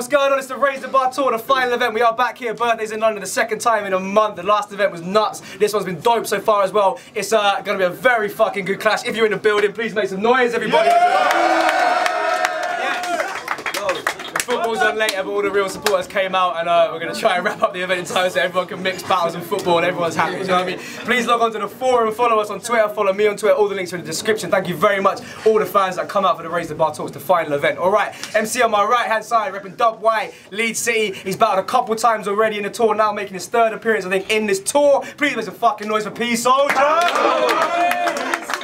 what's going on? It's the the Bar Tour, the final event. We are back here, birthdays in London, the second time in a month. The last event was nuts. This one's been dope so far as well. It's uh, going to be a very fucking good clash. If you're in the building, please make some noise, everybody. Yes. Football's on later, but all the real supporters came out, and uh, we're going to try and wrap up the event in time so everyone can mix battles and football and everyone's happy. You know what I mean? Please log on to the forum, follow us on Twitter, follow me on Twitter. All the links are in the description. Thank you very much, all the fans that come out for the Raise the Bar Talks, the final event. All right, MC on my right hand side, repping Dub White, Leeds City. He's battled a couple times already in the tour, now making his third appearance, I think, in this tour. Please make some fucking noise for Peace Soldier.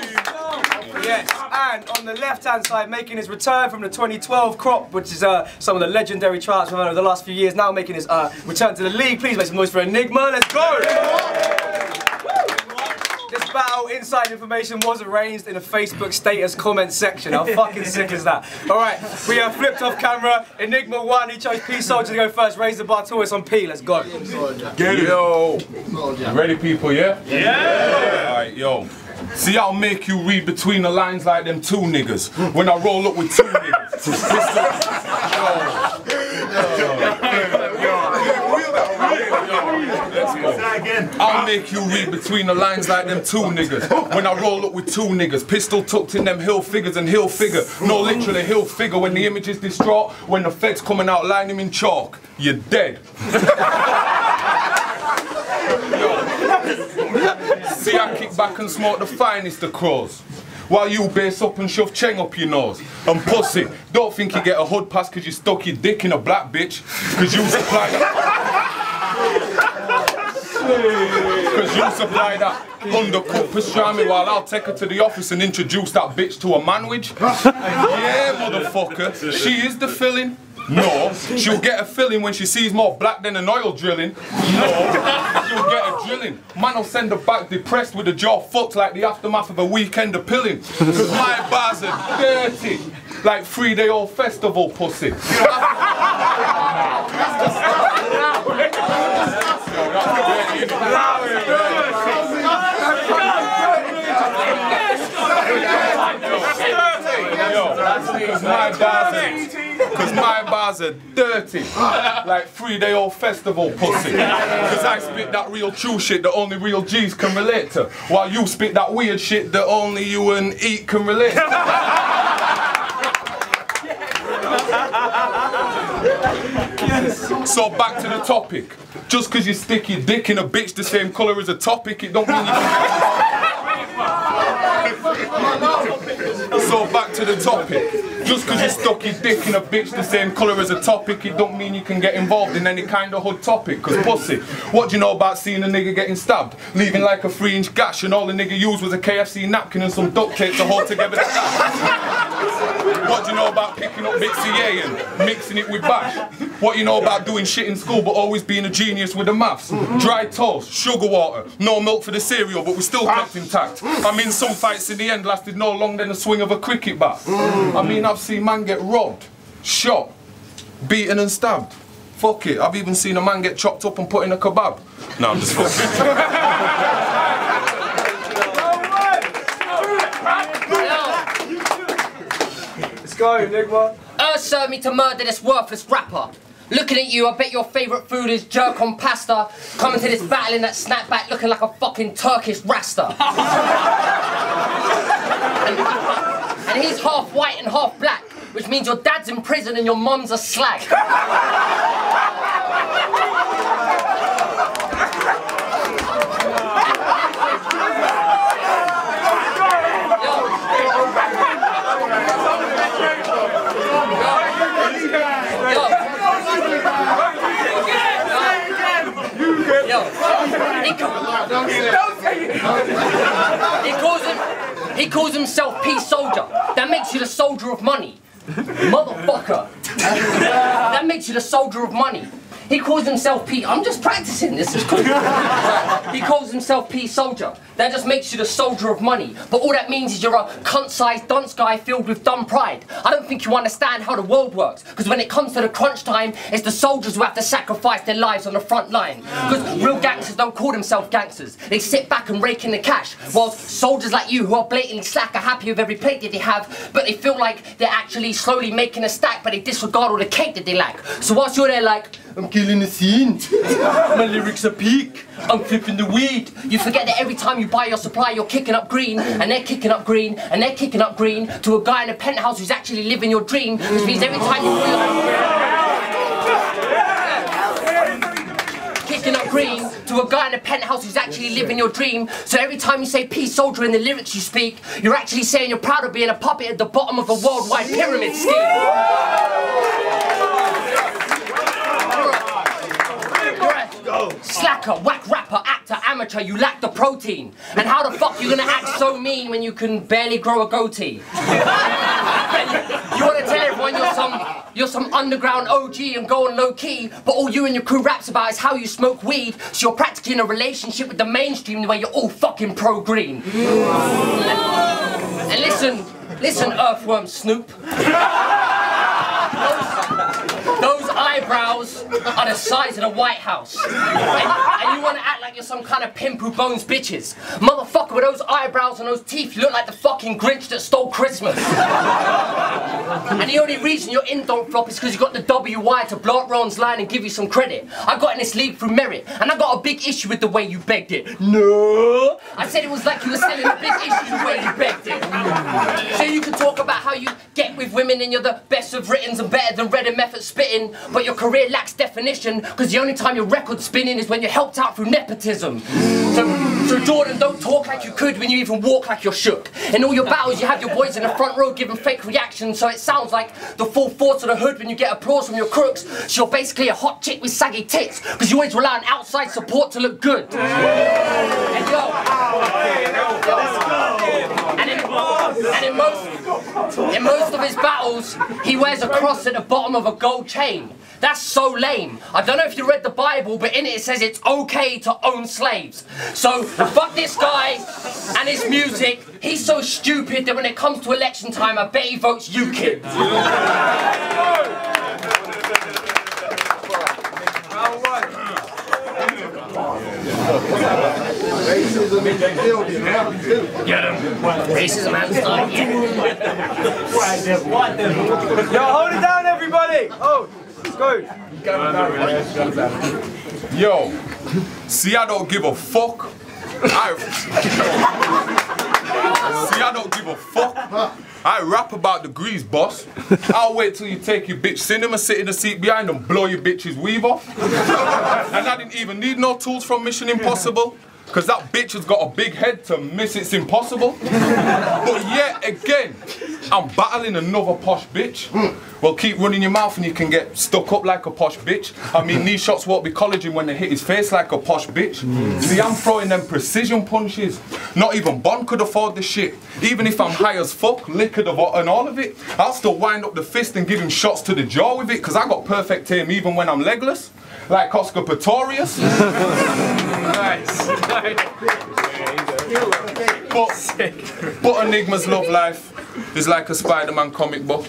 Yes, and on the left-hand side, making his return from the 2012 crop, which is uh, some of the legendary tryouts from over the last few years, now making his uh, return to the league. Please make some noise for Enigma. Let's go! This battle inside information was arranged in a Facebook status comment section. How fucking sick is that? Alright, we have flipped off camera. Enigma won. He chose P Solja to go first. Raise the bar to us on P. Let's go. Get it. Yo. Ready, people, yeah? Yeah. Alright, yo. See, I'll make you read between the lines like them two niggas. When I roll up with two niggas. I'll make you read between the lines like them two niggas. When I roll up with two niggas, pistol tucked in them hill figures and hill figure. No, literally hill figure. When the image is distraught, when the feds coming out, line him in chalk. You're dead. See, I kick back and smoke the finest of crows. While you base up and shove cheng up your nose. And pussy, don't think you get a hood pass cause you stuck your dick in a black bitch. Cause you supply Cause you supply that undercooked pastrami while I'll take her to the office and introduce that bitch to a manwich. yeah, motherfucker, she is the filling. No, she'll get a filling when she sees more black than an oil drilling. No, she'll get a drilling. Man'll send her back depressed with a jaw fucked like the aftermath of a weekend of pilling. My bars are dirty, like three day old festival pussy. Cause my bars are, cause my bars are dirty, like three day old festival pussy. Cause I spit that real true shit that only real G's can relate to, while you spit that weird shit that only you and Eat can relate to. So back to the topic. Just cause you stick your dick in a bitch the same colour as a topic, it don't mean you can So back to the topic. Just because you stuck your dick in a bitch the same colour as a topic, it don't mean you can get involved in any kind of hood topic. Cause pussy, what do you know about seeing a nigga getting stabbed? Leaving like a three inch gash and all the nigga used was a KFC napkin and some duct tape to hold together. What do you know about picking up of yay and mixing it with bash? What you know about doing shit in school but always being a genius with the maths? Mm-hmm. Dry toast, sugar water, no milk for the cereal but we still kept ah. intact. Mm. I mean some fights in the end lasted no longer than the swing of a cricket bat. Mm. I mean I've seen man get robbed, shot, beaten and stabbed. Fuck it, I've even seen a man get chopped up and put in a kebab. No, I'm just fucking. Let's go, Enigma. Earth served me to murder this worthless rapper. Looking at you, I bet your favourite food is jerk on pasta. Coming to this battle in that snapback looking like a fucking Turkish rasta. and, and he's half white and half black, which means your dad's in prison and your mum's a slag. Yo, he, ca- he calls him, he calls himself peace soldier. That makes you the soldier of money. Motherfucker. that makes you the soldier of money. He calls himself P. I'm just practicing. This is cool. he calls himself P Solja. That just makes you the soldier of money. But all that means is you're a cunt-sized dunce guy filled with dumb pride. I don't think you understand how the world works. Because when it comes to the crunch time, it's the soldiers who have to sacrifice their lives on the front line. Because real gangsters don't call themselves gangsters. They sit back and rake in the cash. Whilst soldiers like you who are blatantly slack are happy with every plate that they have, but they feel like they're actually slowly making a stack, but they disregard all the cake that they lack. So whilst you're there like, I'm killing the scene. My lyrics are peak. I'm flipping the weed. You forget that every time you buy your supply, you're kicking up green, and they're kicking up green, and they're kicking up green to a guy in a penthouse who's actually living your dream, which means every time you kicking up green to a guy in a penthouse who's actually living your dream. So every time you say peace soldier in the lyrics you speak, you're actually saying you're proud of being a puppet at the bottom of a worldwide pyramid scheme. Slacker, whack rapper, actor, amateur, you lack the protein. And how the fuck you gonna act so mean when you can barely grow a goatee? you wanna tell everyone you're some you're some underground OG and go on low key, but all you and your crew raps about is how you smoke weed, so you're practically in a relationship with the mainstream the way you're all fucking pro green. and listen, listen, Earthworm Snoop. Those eyebrows are the size of the White House. And, and you want to act like you're some kind of pimp who bones bitches. Motherfucker, with those eyebrows and those teeth, you look like the fucking Grinch that stole Christmas. and the only reason you're in Don't Flop is because you got the WY to blow up Ron's line and give you some credit. I got in this league through merit, and I got a big issue with the way you begged it. No! I said it was like you were selling a big issue the way you begged it. So you can talk about how you get with women and you're the best of writtens and better than Red and Method spitting, but your career lacks definition because the only time your record's spinning is when you're helped out through nepotism. So, so Jordan, don't talk like you could when you even walk like you're shook. In all your battles, you have your boys in the front row giving fake reactions, so it sounds like the full force of the hood when you get applause from your crooks. So you're basically a hot chick with saggy tits because you always rely on outside support to look good. And yo, and in, most in most of his battles, he wears a cross at the bottom of a gold chain. That's so lame. I don't know if you read the Bible, but in it it says it's okay to own slaves. So fuck this guy and his music. He's so stupid that when it comes to election time, I bet he votes UKIP. Racism in the building now too. Racism hasn't started yet. Yo, hold it down, everybody! Oh, let's go. Yo, see, I don't give a fuck. I, see, I don't give a fuck. I rap about degrees, boss. I'll wait till you take your bitch cinema, sit in the seat behind and blow your bitch's weave off. And I didn't even need no tools from Mission Impossible. Cause that bitch has got a big head to miss it's impossible. But yet again, I'm battling another posh bitch. Well, keep running your mouth and you can get stuck up like a posh bitch. I mean, these shots won't be collagen when they hit his face like a posh bitch. See, I'm throwing them precision punches. Not even Bond could afford this shit. Even if I'm high as fuck, liquored and all of it, I'll still wind up the fist and give him shots to the jaw with it, cause I got perfect aim even when I'm legless. Like Oscar Pistorius. Nice. But, but Enigma's love life is like a Spider-Man comic book.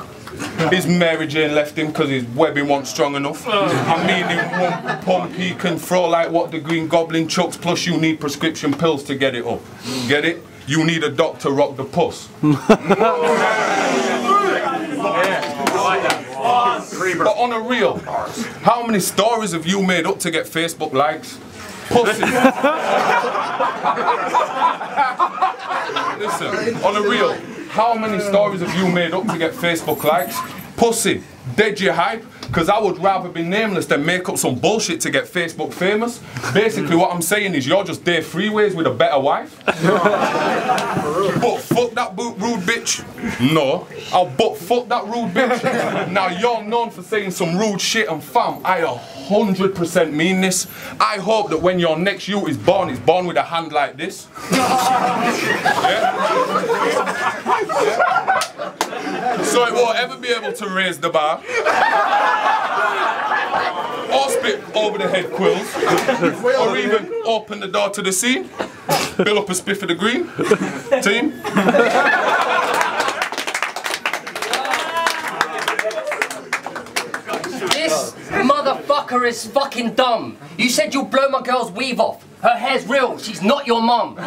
His Mary Jane left him because his webbing wasn't strong enough. I mean, in one pump he can throw like what the Green Goblin chucks, plus you need prescription pills to get it up. Get it? You need a doctor rock the puss. But on a real, how many stories have you made up to get Facebook likes? Pussy. Listen, on a real, how many stories have you made up to get Facebook likes? Pussy. Dead your hype? Because I would rather be nameless than make up some bullshit to get Facebook famous. Basically, what I'm saying is you're just Dave Freeways with a better wife. but fuck that boot rude bitch. No, I'll but fuck that rude bitch. Now you're known for saying some rude shit and fam, I hundred percent mean this. I hope that when your next you is born, is born with a hand like this. Yeah? Yeah? So it won't ever be able to raise the bar. Or spit over the head quills. Or even open the door to the scene. Fill up a spiff of the green. Team. This motherfucker is fucking dumb. You said you'll blow my girl's weave off. Her hair's real. She's not your mum.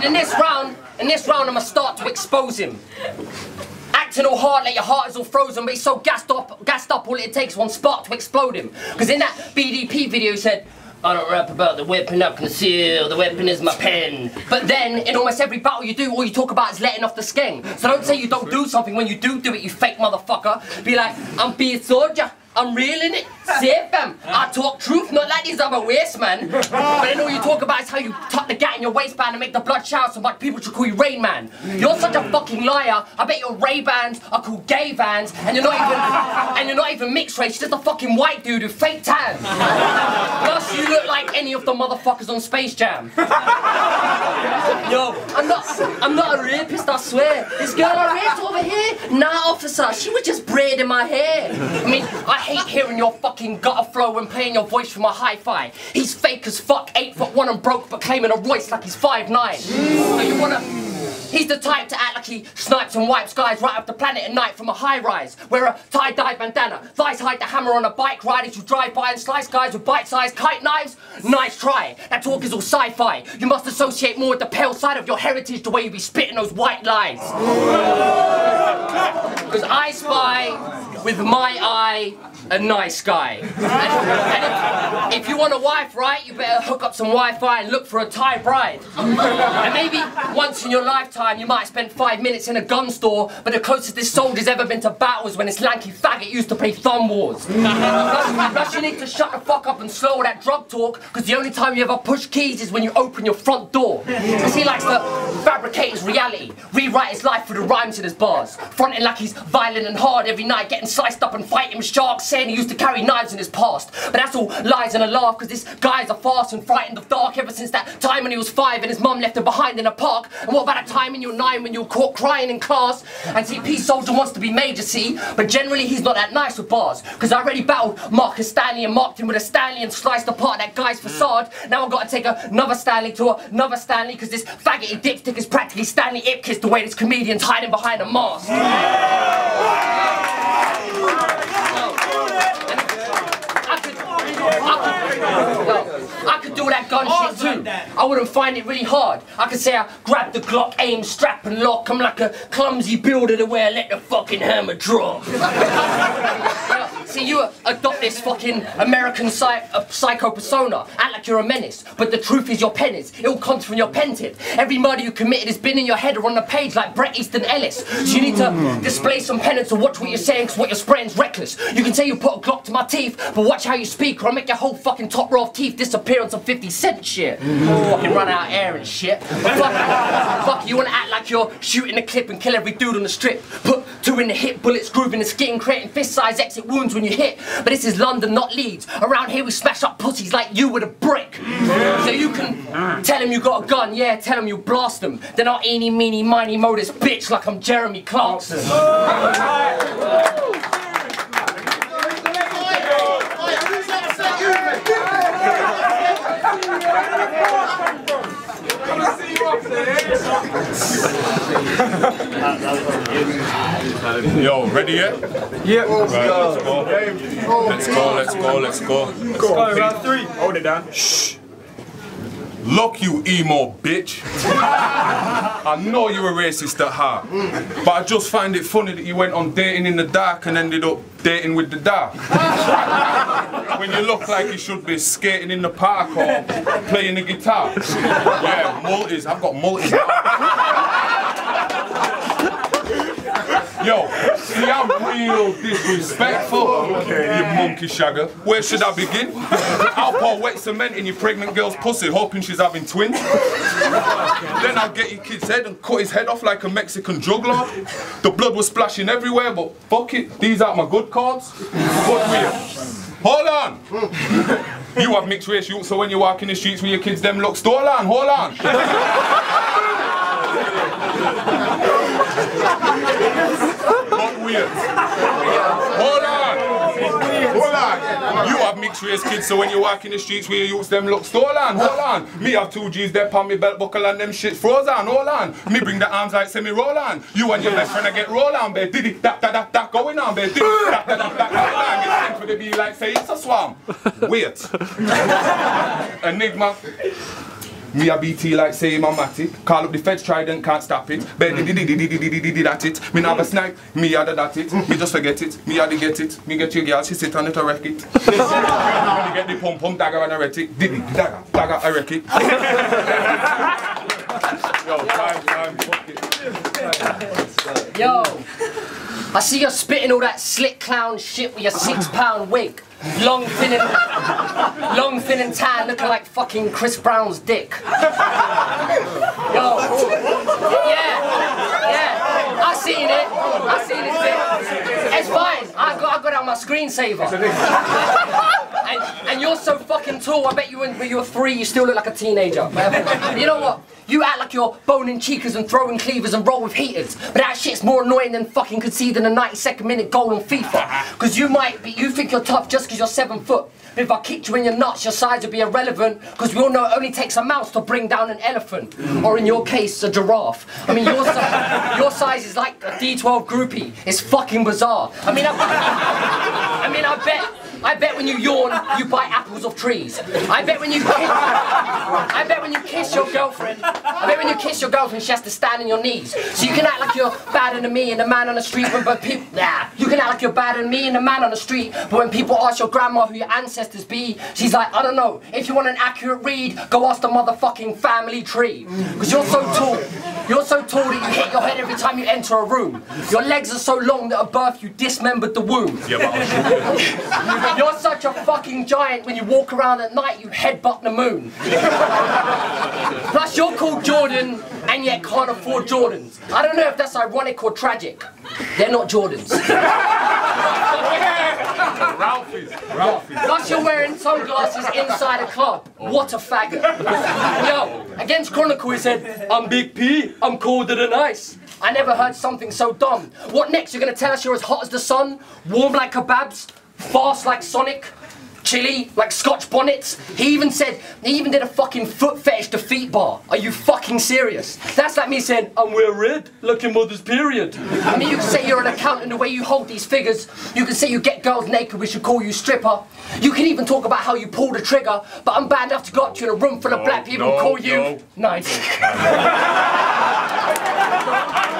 And in this round, in this round, I'm gonna start to expose him. Acting all hard like your heart is all frozen, but he's so gassed up, gassed up, all it takes one spark to explode him. Because in that BDP video, he said, I don't rap about the weapon I conceal, the weapon is my pen. But then, in almost every battle you do, all you talk about is letting off the skeng. So don't say you don't do something when you do do it, you fake motherfucker. Be like, I'm being soldier. I'm real in it. Safe fam. I talk truth, not like these other waste man. But then all you talk about is how you tuck the gat in your waistband and make the blood shower so much people should call you Rain Man. You're such a fucking liar. I bet your Ray Bans are called gay vans and you're not even and you're not even mixed race, you're just a fucking white dude with fake tan. Plus you look like any of the motherfuckers on Space Jam. Yo, I'm not I'm not a rapist, I swear. This girl I raped over here, nah officer, she was just braiding my hair. I mean, I hate hearing your fucking gutter flow when playing your voice from a hi-fi. He's fake as fuck, eight foot one and broke, but claiming a Royce like he's five nine. So you wanna He's the type to act like he snipes and wipes guys right off the planet at night from a high rise. Wear a tie-dye bandana, thighs hide the hammer on a bike riders who drive by and slice guys with bite-sized kite knives. Nice try. That talk is all sci-fi. You must associate more with the pale side of your heritage the way you be spitting those white lies. Because I spy with my eye a nice guy. And, and if, if you want a wife, right, you better hook up some Wi-Fi and look for a Thai bride. And maybe once in your lifetime you might spend five minutes in a gun store, but the closest this soldier's ever been to battle when this lanky faggot used to play Thumb Wars. Plus, plus you need to shut the fuck up and slow that drug talk, because the only time you ever push keys is when you open your front door. Because he likes to fabricate his reality, rewrite his life through the rhymes in his bars, fronting like he's violent and hard every night, getting sliced up and fighting sharks, saying he used to carry knives in his past. But that's all lies and a laugh, because this guy's a farce and frightened of dark ever since that time when he was five and his mum left him behind in a park. And what about that time when you were nine when you were caught crying in class? And see, Peace Soldier wants to be major, see, but generally he's not that nice with bars. Because I already battled Marcus Stanley and marked him with a Stanley and sliced apart that guy's mm. facade. Now I've got to take another Stanley to another Stanley because this faggoty dipstick is practically Stanley Ipkiss the way this comedian's hiding behind a mask. I I could, I could do that gun shit too. I wouldn't find it really hard. I could say I grabbed the Glock, aim, strap and lock. I'm like a clumsy builder the way I let the fucking hammer drop. See, you adopt this fucking American psy uh, psycho persona, act like you're a menace, but the truth is your pen is. It all comes from your pen tip. Every murder you committed has been in your head or on the page like Bret Easton Ellis. So you need to display some penance and watch what you're saying because what you're spraying's reckless. You can say you put a Glock to my teeth, but watch how you speak or I'll make your whole fucking top row of teeth disappear on some 50 cent shit. Fucking run out of air and shit. Fuck, fuck, you wanna act like you're shooting a clip and kill every dude on the strip. Put two in the hip, bullets grooving the skin, creating fist-sized exit wounds when you hit. But this is London, not Leeds. Around here we smash up pussies like you with a brick. So you can tell him you got a gun, yeah, tell him you blast them. Then I'll eeny, meeny, miny, mo this bitch like I'm Jeremy Clarkson. Yo, ready yet? Yeah. Right, let's go. Let's go, let's go, let's go. Let's Go, go. round three. Hold it down. Shh. Look, you emo bitch. I know you're a racist at heart, but I just find it funny that you went on dating in the dark and ended up dating with the dark. when you look like you should be skating in the park or playing the guitar. Yeah, multis. I've got multis. Yo, see, I'm real disrespectful. You monkey shagger. Where should I begin? I'll pour wet cement in your pregnant girl's pussy, hoping she's having twins. then I'll get your kid's head and cut his head off like a Mexican drug lord. The blood was splashing everywhere, but fuck it, these aren't my good cards. But weird. Hold on. You have mixed race youth, so when you walk in the streets with your kids, them look, hold on, hold on. Wait. Hold on. Hold on. You have mixed race kids, so when you walk in the streets your youths, them look, on, hold on. Me have two G's there on me belt buckle and them shit frozen, hold on. Me bring the arms like semi roll on. You and your best friend I get roll on, babe. Diddy, that, that, that, that going on, babe. Diddy, that, that, that, that going on. For the be like, say it's a swamp. Wait. Enigma. Me a BT like say I'm matic. Call up the feds, trident, can't stop it. Ben did did did did that it. Me not a snipe, me had that it. Me just forget it, me had to get it. Me get your girl, she sit on it a wreck it. Me get the pom pom dagger and a wreck it. Did dagger, dagger a wreck it. I see you're spitting all that slick clown shit with your six pound wig. Long thin and long thin and tan looking like fucking Chris Brown's dick. Yo. Yeah. Yeah. I seen it. I seen dick. It's fine. I got I got out my screensaver. And, and you're so fucking tall, I bet you when you were three, you still look like a teenager. You know what? You act like you're boning cheekers and throwing cleavers and roll with heaters. But that shit's more annoying than fucking conceding a 92nd minute goal on FIFA. Because you might be, you think you're tough just because you're seven foot. But if I kicked you in your nuts, your size would be irrelevant. Because we all know it only takes a mouse to bring down an elephant. Or in your case, a giraffe. I mean, your, si your size is like a D12 groupie. It's fucking bizarre. I mean, I, I mean, I bet. I bet when you yawn, you bite apples off trees. I bet when you kiss, I bet when you kiss your girlfriend, I bet when you kiss your girlfriend, she has to stand on your knees. So you can act like you're badder than me and a man on the street, when but people, nah, you can act like you're badder than me and a man on the street, but when people ask your grandma who your ancestors be, she's like, I don't know. If you want an accurate read, go ask the motherfucking family tree. Because you're so tall. You're so tall that you hit your head every time you enter a room. Your legs are so long that at birth you dismembered the womb. You're such a fucking giant when you walk around at night you headbutt the moon. Plus you're called Jordan and yet can't afford Jordans. I don't know if that's ironic or tragic. They're not Jordans. Ralphie's, Ralphie's. Plus you're wearing sunglasses inside a club. What a faggot. Yo, against Chronicle he said, I'm Big P, I'm colder than ice. I never heard something so dumb. What next? You're gonna tell us you're as hot as the sun? Warm like kebabs? Fast like Sonic? Chilly like Scotch bonnets? He even said, he even did a fucking foot fetish defeat bar. Are you fucking serious? That's like me saying, I'm wear red, like your mother's period. I mean, you can say you're an accountant the way you hold these figures. You can say you get girls naked, we should call you stripper. You can even talk about how you pull the trigger, but I'm bad enough to go up to you in a room full of black people and call you. no. Nice.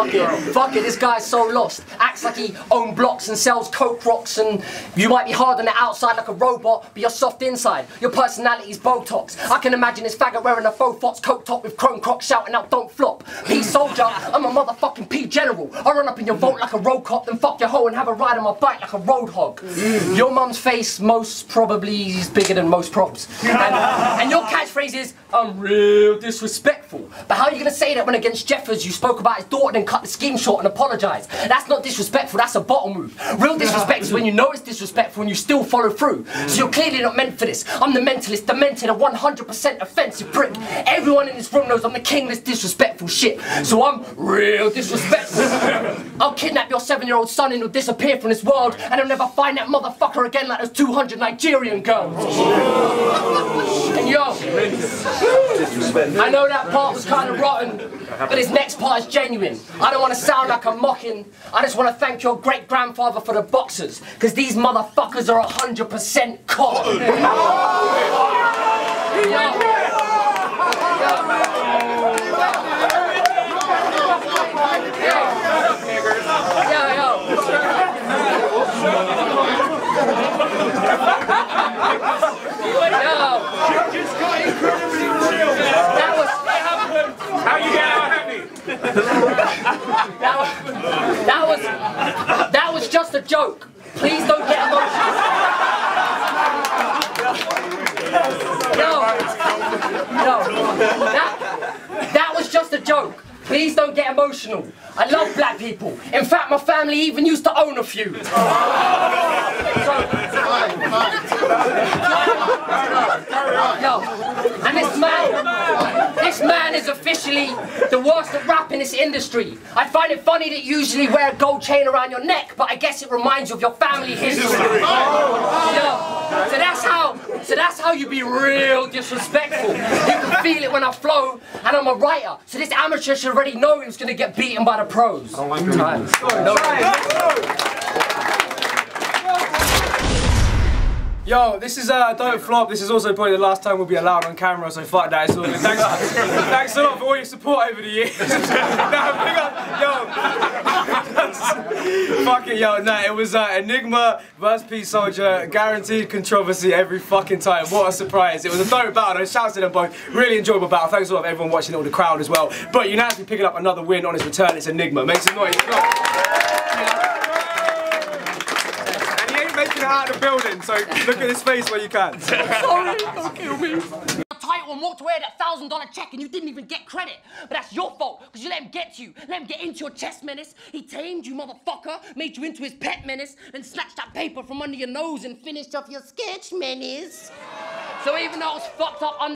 Fuck it. Fuck it. This guy's so lost. Acts like he owns blocks and sells coke rocks, and you might be hard on the outside like a robot, but you're soft inside. Your personality's Botox. I can imagine this faggot wearing a faux fox coat top with chrome crocs shouting out, "Don't flop." P soldier. I'm a motherfucking P general. I run up in your vote like a road cop, then fuck your hoe and have a ride on my bike like a road hog. Mm. Your mum's face most probably is bigger than most props. And, and your catchphrase is, I'm real disrespectful. But how are you gonna say that when against Jeffers you spoke about his daughter cut the scheme short and apologise? That's not disrespectful, that's a bottle move. Real disrespect is when you know it's disrespectful and you still follow through. So you're clearly not meant for this. I'm the mentalist, demented, a 100% offensive prick. Everyone in this room knows I'm the king of this disrespectful shit. So I'm real disrespectful. I'll kidnap your seven-year-old son and he'll disappear from this world and I'll never find that motherfucker again like those 200 Nigerian girls. And yo, I know that part was kind of rotten, but his next part is genuine. I don't want to sound like I'm mocking. I just want to thank your great grandfather for the boxers, because these motherfuckers are 100% cotton. Yo, yo. Yo that was, that was, that was just a joke. Please don't get emotional. No, no, that, that was just a joke. Please don't get emotional. I love black people. In fact, my family even used to own a few. Yo, and this man, this man is officially the worst at rap in this industry. I find it funny that you usually wear a gold chain around your neck, but I guess it reminds you of your family history. Yo, so that's how, so that's how you be real disrespectful. You can feel it when I flow, and I'm a writer. So this amateur should already know he was gonna get beaten by the pros. I don't like Times. Yo, this is uh, Don't Flop. This is also probably the last time we'll be allowed on camera, so fuck that. It's all good. Thanks, thanks a lot for all your support over the years. nah, big up, yo. fuck it, yo. Nah, it was uh, Enigma versus P Solja. Guaranteed controversy every fucking time. What a surprise. It was a dope battle. Shouts to them both. Really enjoyable battle. Thanks a lot for everyone watching, all the crowd as well. But unanimously picking up another win on his return. It's Enigma. Make some noise. Go. And he ain't making it out of the building, so look at his face where you can. Sorry, don't kill me. Title and walked away with that thousand dollar check and you didn't even get credit. But that's your fault, because you let him get to you, let him get into your chest menace. He tamed you, motherfucker, made you into his pet menace, then snatched that paper from under your nose and finished off your sketch menace. So even though I was fucked up, I'm